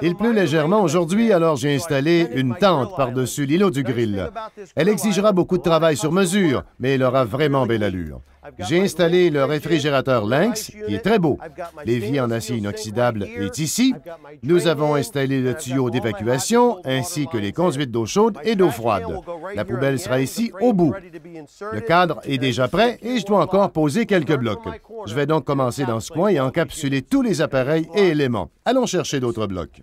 Il pleut légèrement aujourd'hui, alors j'ai installé une tente par-dessus l'îlot du grill. Elle exigera beaucoup de travail sur mesure, mais elle aura vraiment belle allure. J'ai installé le réfrigérateur Lynx, qui est très beau. L'évier en acier inoxydable est ici. Nous avons installé le tuyau d'évacuation, ainsi que les conduites d'eau chaude et d'eau froide. La poubelle sera ici, au bout. Le cadre est déjà prêt et je dois encore poser quelques blocs. Je vais donc commencer dans ce coin et encapsuler tous les appareils et éléments. Allons chercher d'autres blocs.